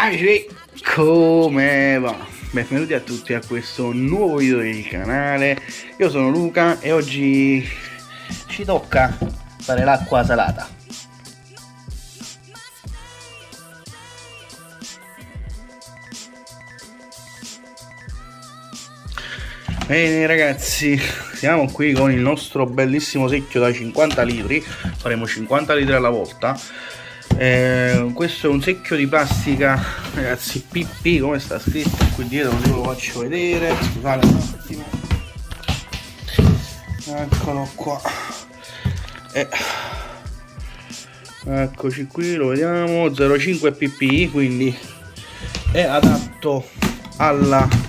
Amici, come va? Benvenuti a tutti a questo nuovo video del canale. Io sono Luca e oggi ci tocca fare l'acqua salata. Bene ragazzi, siamo qui con il nostro bellissimo secchio da 50 litri, faremo 50 litri alla volta eh, questo è un secchio di plastica. Ragazzi PP come sta scritto qui dietro? Ve lo faccio vedere. Scusate un attimo. Eccolo qua. Eh. eccoci qui lo vediamo. 05 PPI quindi è adatto alla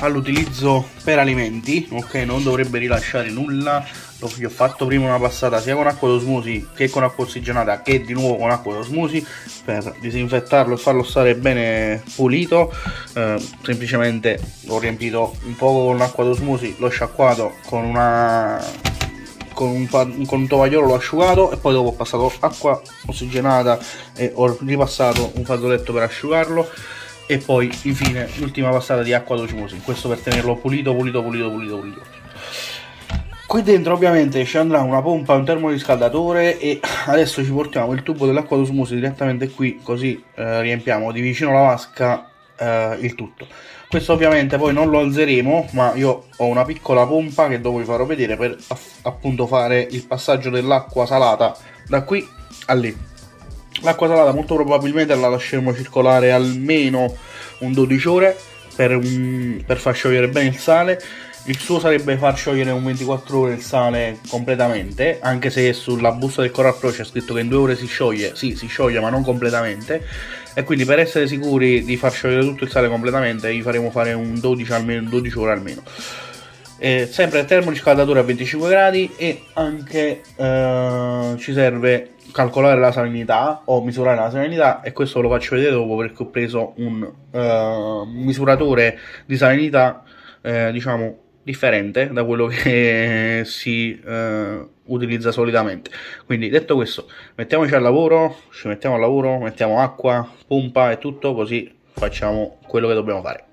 all'utilizzo per alimenti ok? Non dovrebbe rilasciare nulla. Lo, gli ho fatto prima una passata sia con acqua d'osmosi che con acqua ossigenata che di nuovo con acqua d'osmosi per disinfettarlo e farlo stare bene pulito. Eh, semplicemente l'ho riempito un po' con l'acqua d'osmosi l'ho sciacquato con una con un, con un tovagliolo l'ho asciugato e poi dopo ho passato acqua ossigenata e ho ripassato un fazzoletto per asciugarlo e poi infine l'ultima passata di acqua d'osmosi questo per tenerlo pulito pulito pulito pulito pulito Qui dentro ovviamente ci andrà una pompa un termoriscaldatore e adesso ci portiamo il tubo dell'acqua d'osmosi direttamente qui così eh, riempiamo di vicino alla vasca eh, il tutto. Questo ovviamente poi non lo alzeremo ma io ho una piccola pompa che dopo vi farò vedere per appunto fare il passaggio dell'acqua salata da qui a lì. L'acqua salata molto probabilmente la lasceremo circolare almeno un 12 ore per, un, per far sciogliere bene il sale il suo sarebbe far sciogliere un 24 ore il sale completamente, anche se sulla busta del Coral Pro c'è scritto che in due ore si scioglie, sì, si scioglie ma non completamente. E quindi per essere sicuri di far sciogliere tutto il sale completamente gli faremo fare un 12, almeno, 12 ore almeno. Eh, sempre termoriscaldatore a 25 gradi e anche eh, ci serve calcolare la salinità o misurare la salinità e questo lo faccio vedere dopo perché ho preso un uh, misuratore di salinità eh, diciamo differente da quello che si uh, utilizza solitamente. Quindi detto questo, mettiamoci al lavoro, ci mettiamo al lavoro, mettiamo acqua, pompa e tutto, così facciamo quello che dobbiamo fare.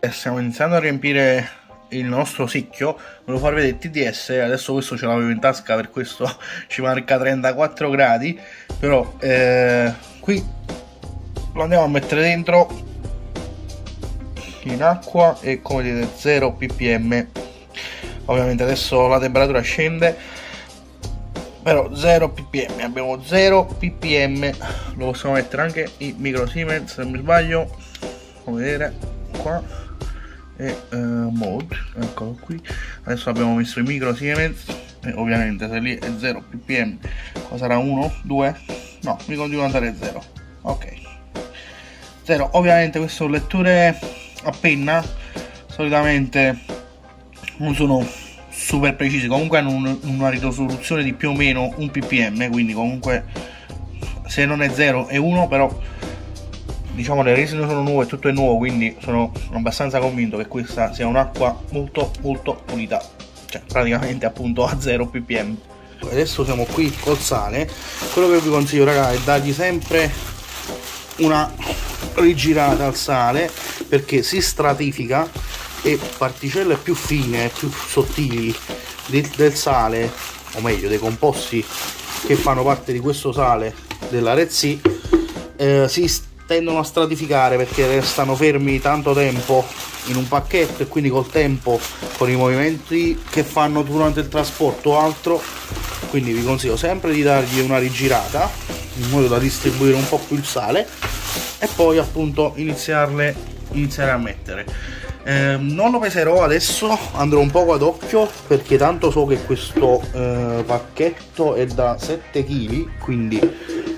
E stiamo iniziando a riempire il nostro secchio, volevo farvi vedere il TDS, adesso questo ce l'avevo in tasca, per questo ci marca 34 gradi, però eh, qui lo andiamo a mettere dentro in acqua e come vedete 0 ppm. Ovviamente adesso la temperatura scende però 0 ppm abbiamo 0 ppm. Lo possiamo mettere anche in micro Siemens se non mi sbaglio come vedere qua e uh, mode eccolo qui. Adesso abbiamo messo in micro Siemens e ovviamente se lì è 0 ppm qua sarà 1 2 no mi continua ad andare 0 ok. 0 ovviamente queste sono letture a penna solitamente non sono super precisi comunque hanno un, una risoluzione di più o meno un ppm quindi comunque se non è 0 è 1 però diciamo le resine sono nuove tutto è nuovo quindi sono abbastanza convinto che questa sia un'acqua molto molto pulita. Cioè praticamente appunto a 0 ppm. Adesso siamo qui col sale. Quello che vi consiglio raga è dargli sempre una rigirata al sale perché si stratifica e particelle più fine, più sottili del, del sale, o meglio dei composti che fanno parte di questo sale della Red Sea, eh, si tendono a stratificare perché restano fermi tanto tempo in un pacchetto e quindi col tempo con i movimenti che fanno durante il trasporto o altro quindi vi consiglio sempre di dargli una rigirata in modo da distribuire un po' più il sale e poi appunto iniziarle iniziare a mettere. Eh, non lo peserò adesso andrò un po' ad occhio perché tanto so che questo eh, pacchetto è da 7 kg quindi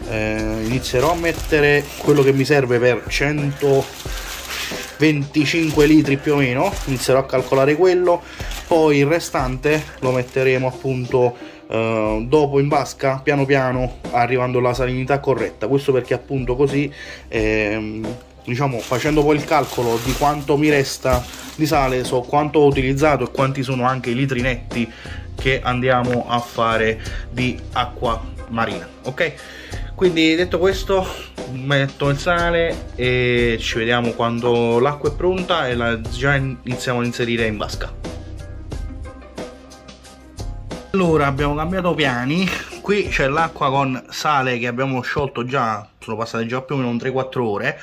eh, inizierò a mettere quello che mi serve per 125 litri più o meno inizierò a calcolare quello poi il restante lo metteremo appunto uh, dopo in vasca piano piano arrivando alla salinità corretta. Questo perché appunto così ehm, diciamo facendo poi il calcolo di quanto mi resta di sale so quanto ho utilizzato e quanti sono anche i litri netti che andiamo a fare di acqua marina ok quindi detto questo metto il sale e ci vediamo quando l'acqua è pronta e la già iniziamo a inserire in vasca. Allora abbiamo cambiato piani. Qui c'è l'acqua con sale che abbiamo sciolto già sono passate già più o meno 3-4 ore.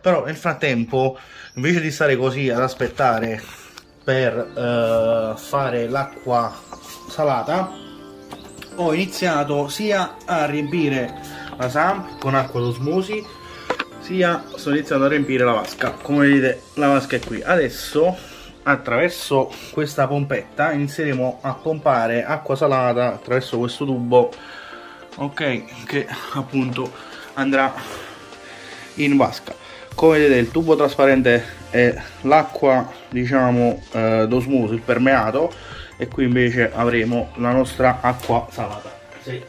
Però nel frattempo invece di stare così ad aspettare per uh, fare l'acqua salata ho iniziato sia a riempire la samp con acqua d'osmosi sia sto iniziando a riempire la vasca. Come vedete la vasca è qui. Adesso attraverso questa pompetta inizieremo a pompare acqua salata attraverso questo tubo ok che appunto andrà in vasca. Come vedete il tubo trasparente è l'acqua diciamo eh, d'osmosi il permeato e qui invece avremo la nostra acqua salata se,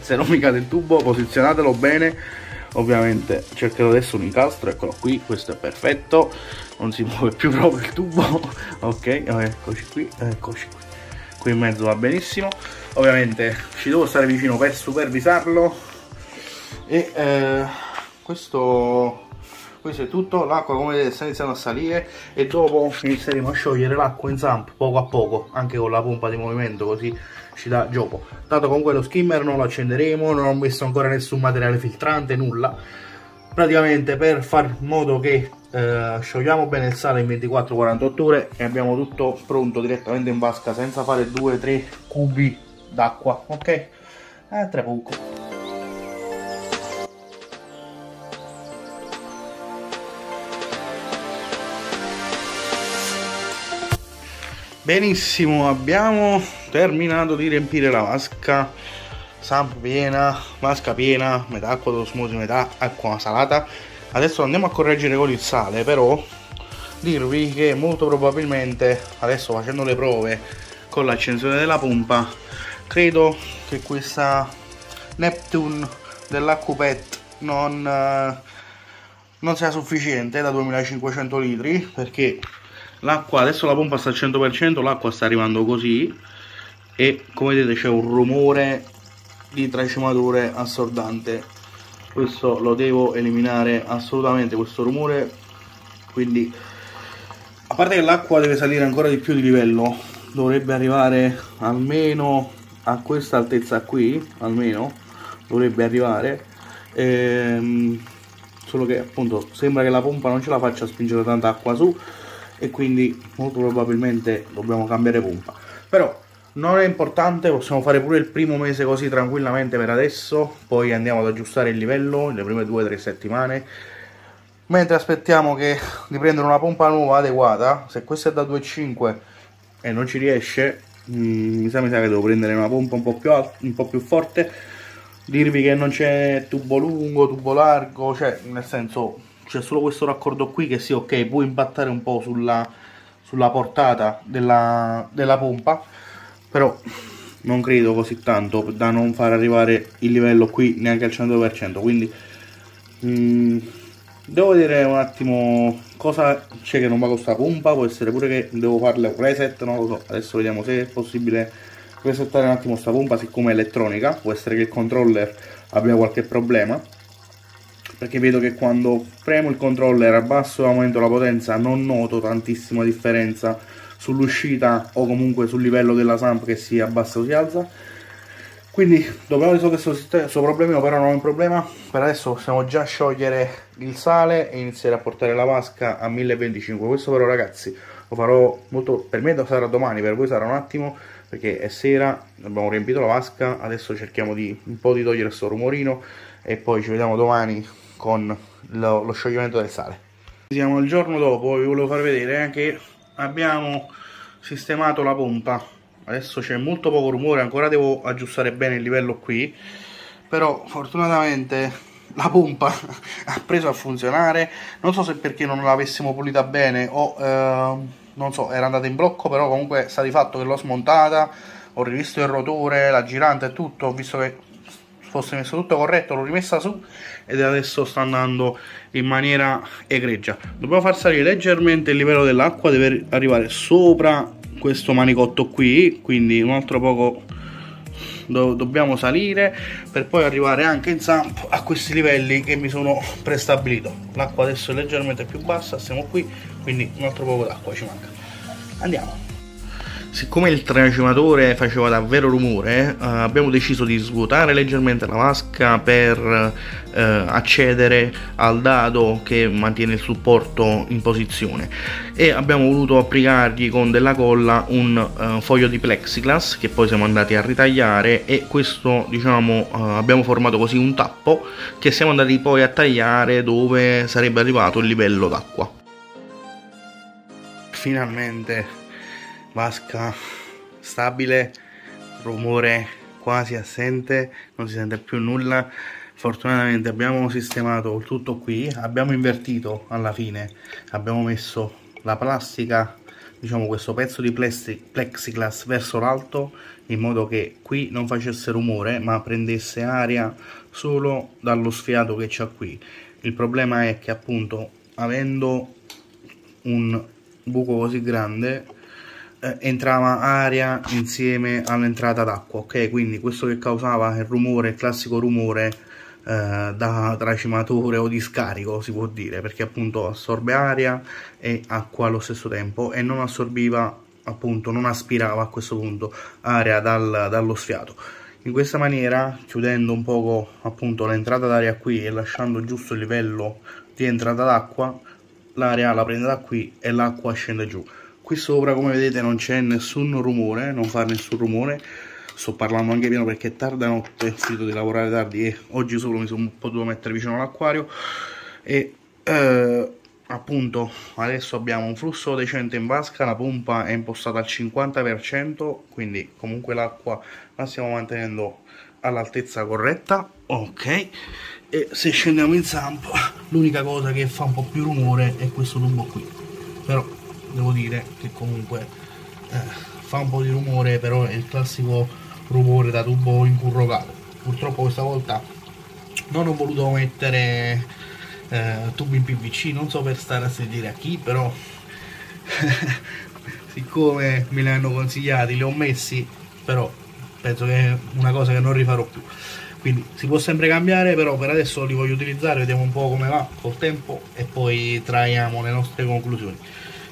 se non mi cade il tubo posizionatelo bene. Ovviamente cercherò adesso un incastro eccolo qui questo è perfetto. Non si muove più proprio il tubo. Ok eccoci qui eccoci qui. Qui in mezzo va benissimo. Ovviamente ci devo stare vicino per supervisarlo. E eh, questo questo è tutto l'acqua come vedete sta iniziando a salire e dopo inizieremo a sciogliere l'acqua in zamp poco a poco anche con la pompa di movimento così ci dà gioco. Dato con quello skimmer non lo accenderemo non ho messo ancora nessun materiale filtrante nulla. Praticamente per far modo che eh, sciogliamo bene il sale in 24-48 ore e abbiamo tutto pronto direttamente in vasca senza fare 2-3 cubi d'acqua ok? Eh, tra poco benissimo abbiamo terminato di riempire la vasca. Samp piena vasca piena metà acqua d'osmosi metà acqua salata. Adesso andiamo a correggere con il sale però dirvi che molto probabilmente adesso facendo le prove con l'accensione della pompa credo che questa Neptune dell'Accupet non, eh, non sia sufficiente da 2500 litri perché l'acqua adesso la pompa sta al 100% l'acqua sta arrivando così e come vedete c'è un rumore di tracemature assordante. Questo lo devo eliminare assolutamente questo rumore quindi a parte che l'acqua deve salire ancora di più di livello dovrebbe arrivare almeno a questa altezza qui almeno dovrebbe arrivare ehm, solo che appunto sembra che la pompa non ce la faccia spingere tanta acqua su e quindi molto probabilmente dobbiamo cambiare pompa. Però non è importante possiamo fare pure il primo mese così tranquillamente per adesso poi andiamo ad aggiustare il livello nelle prime 2-3 settimane. Mentre aspettiamo che, di prendere una pompa nuova adeguata se questa è da 2,5 e non ci riesce mm, mi sa, mi sa che devo prendere una pompa un po' più, un po più forte dirvi che non c'è tubo lungo, tubo largo cioè nel senso c'è solo questo raccordo qui che sì ok può impattare un po' sulla, sulla portata della, della pompa però non credo così tanto da non far arrivare il livello qui neanche al 100% quindi mh, mm, devo vedere un attimo cosa c'è che non va con questa pompa può essere pure che devo farle un reset non lo so adesso vediamo se è possibile resettare un attimo questa pompa siccome è elettronica può essere che il controller abbia qualche problema perché vedo che quando premo il controller abbasso e aumento la potenza non noto tantissima differenza sull'uscita o comunque sul livello della samp che si abbassa o si alza. Quindi dobbiamo risolvere questo, questo problema però non è un problema. Per adesso possiamo già sciogliere il sale e iniziare a portare la vasca a 1025 questo però ragazzi lo farò molto per me sarà domani per voi sarà un attimo perché è sera abbiamo riempito la vasca adesso cerchiamo di un po' di togliere questo rumorino e poi ci vediamo domani con lo, lo scioglimento del sale. Siamo il giorno dopo vi volevo far vedere che abbiamo sistemato la pompa. Adesso c'è molto poco rumore ancora devo aggiustare bene il livello qui però fortunatamente la pompa ha preso a funzionare. Non so se perché non l'avessimo pulita bene o eh, non so era andata in blocco però comunque sta di fatto che l'ho smontata ho rivisto il rotore la girante e tutto ho visto che fosse messo tutto corretto l'ho rimessa su ed adesso sta andando in maniera egregia. Dobbiamo far salire leggermente il livello dell'acqua deve arrivare sopra questo manicotto qui quindi un altro poco do dobbiamo salire per poi arrivare anche in zampo a questi livelli che mi sono prestabilito. L'acqua adesso è leggermente più bassa siamo qui quindi un altro po' d'acqua ci manca. Andiamo siccome il tracimatore faceva davvero rumore eh, abbiamo deciso di svuotare leggermente la vasca per eh, accedere al dado che mantiene il supporto in posizione. E abbiamo voluto applicargli con della colla un uh, foglio di plexiglass che poi siamo andati a ritagliare e questo diciamo uh, abbiamo formato così un tappo che siamo andati poi a tagliare dove sarebbe arrivato il livello d'acqua. Finalmente vasca stabile, rumore quasi assente, non si sente più nulla. Fortunatamente abbiamo sistemato tutto qui, abbiamo invertito alla fine, abbiamo messo la plastica, diciamo questo pezzo di plexiglass verso l'alto in modo che qui non facesse rumore ma prendesse aria solo dallo sfiato che c'è qui. Il problema è che appunto avendo un buco così grande eh, entrava aria insieme all'entrata d'acqua ok? Quindi questo che causava il rumore il classico rumore eh, da tracimatore o di scarico si può dire perché appunto assorbe aria e acqua allo stesso tempo e non assorbiva appunto non aspirava a questo punto aria dal, dallo sfiato. In questa maniera chiudendo un poco appunto l'entrata d'aria qui e lasciando giusto il livello di entrata d'acqua l'aria la prende da qui e l'acqua scende giù qui sopra come vedete non c'è nessun rumore non fa nessun rumore. Sto parlando anche piano perché è tarda notte ho finito di lavorare tardi e oggi solo mi sono potuto mettere vicino all'acquario. E eh, appunto adesso abbiamo un flusso decente in vasca la pompa è impostata al 50% quindi comunque l'acqua la stiamo mantenendo all'altezza corretta ok? E se scendiamo in zampa l'unica cosa che fa un po' più rumore è questo tubo qui. Però devo dire che comunque eh, fa un po' di rumore però è il classico rumore da tubo incurrogato purtroppo questa volta non ho voluto mettere eh, tubi in PVC non so per stare a sentire a chi però siccome me li hanno consigliati li ho messi però penso che è una cosa che non rifarò più. Quindi si può sempre cambiare però per adesso li voglio utilizzare vediamo un po' come va col tempo e poi traiamo le nostre conclusioni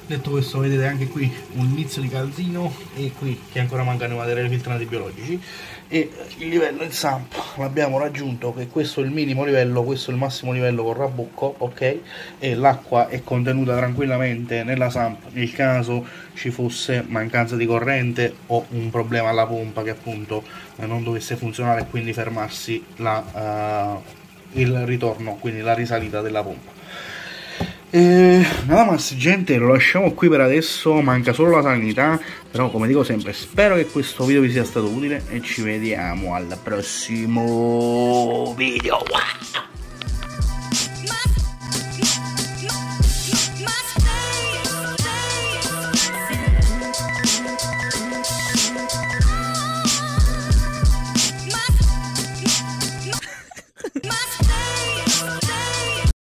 detto questo vedete anche qui un inizio di calzino e qui che ancora mancano i materiali filtrati biologici. E il livello del SAMP l'abbiamo raggiunto che questo è il minimo livello questo è il massimo livello con rabucco ok? E l'acqua è contenuta tranquillamente nella SAMP nel caso ci fosse mancanza di corrente o un problema alla pompa che appunto eh, non dovesse funzionare e quindi fermarsi la, uh, il ritorno quindi la risalita della pompa e nada más gente, lo lasciamo qui per adesso, manca solo la sanità, però come dico sempre spero che questo video vi sia stato utile e ci vediamo al prossimo video.